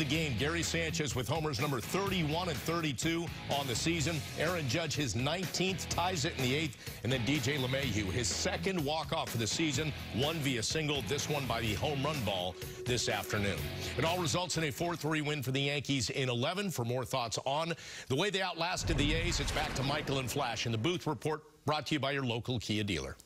the game. Gary Sanchez with homers number 31 and 32 on the season. Aaron Judge, his 19th, ties it in the eighth. And then DJ LeMahieu, his second walk-off of the season, one via single, this one by the home run ball this afternoon. It all results in a 4-3 win for the Yankees in 11. For more thoughts on the way they outlasted the A's, it's back to Michael and Flash in the booth report brought to you by your local Kia dealer.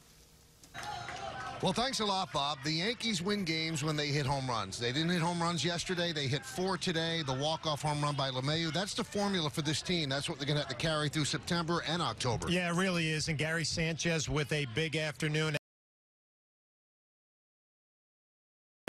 Well, thanks a lot, Bob. The Yankees win games when they hit home runs. They didn't hit home runs yesterday. They hit four today. The walk-off home run by LeMahieu. That's the formula for this team. That's what they're going to have to carry through September and October. Yeah, it really is. And Gary Sanchez with a big afternoon.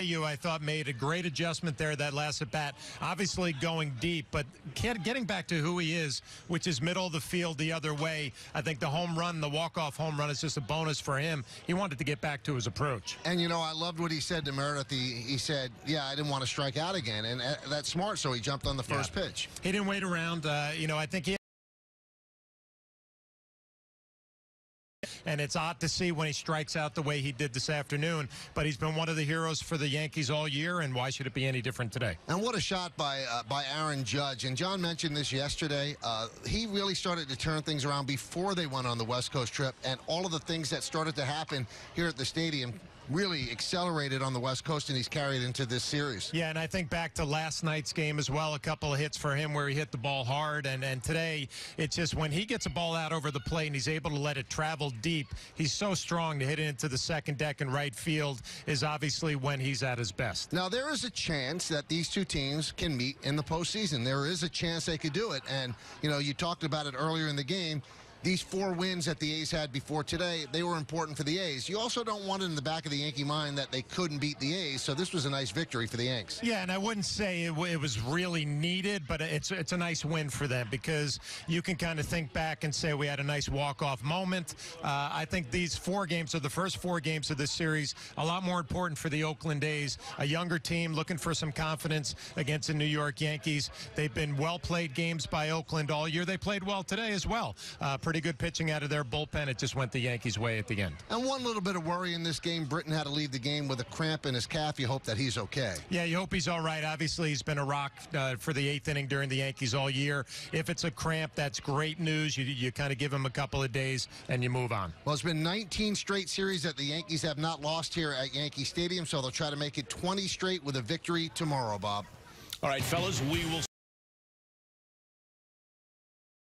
You, I thought, made a great adjustment there that last at bat. Obviously going deep, but getting back to who he is, which is middle of the field the other way. I think the home run, the walk-off home run, is just a bonus for him. He wanted to get back to his approach. And you know, I loved what he said to Meredith. He, he said, "Yeah, I didn't want to strike out again," and uh, that's smart. So he jumped on the first yeah. pitch. He didn't wait around. Uh, you know, I think he. And it's odd to see when he strikes out the way he did this afternoon. But he's been one of the heroes for the Yankees all year, and why should it be any different today? And what a shot by uh, by Aaron Judge. And John mentioned this yesterday. Uh, he really started to turn things around before they went on the West Coast trip, and all of the things that started to happen here at the stadium really accelerated on the West Coast, and he's carried into this series. Yeah, and I think back to last night's game as well, a couple of hits for him where he hit the ball hard, and, and today it's just when he gets a ball out over the plate and he's able to let it travel deep, he's so strong to hit it into the second deck and right field is obviously when he's at his best. Now, there is a chance that these two teams can meet in the postseason. There is a chance they could do it, and, you know, you talked about it earlier in the game these four wins that the A's had before today, they were important for the A's. You also don't want it in the back of the Yankee mind that they couldn't beat the A's, so this was a nice victory for the Yanks. Yeah, and I wouldn't say it, it was really needed, but it's it's a nice win for them because you can kind of think back and say we had a nice walk-off moment. Uh, I think these four games are the first four games of this series, a lot more important for the Oakland A's, a younger team looking for some confidence against the New York Yankees. They've been well-played games by Oakland all year. They played well today as well. Uh, pretty good pitching out of their bullpen. It just went the Yankees' way at the end. And one little bit of worry in this game. Britton had to leave the game with a cramp in his calf. You hope that he's okay. Yeah, you hope he's all right. Obviously, he's been a rock uh, for the eighth inning during the Yankees all year. If it's a cramp, that's great news. You, you kind of give him a couple of days and you move on. Well, it's been 19 straight series that the Yankees have not lost here at Yankee Stadium, so they'll try to make it 20 straight with a victory tomorrow, Bob. All right, fellas, we will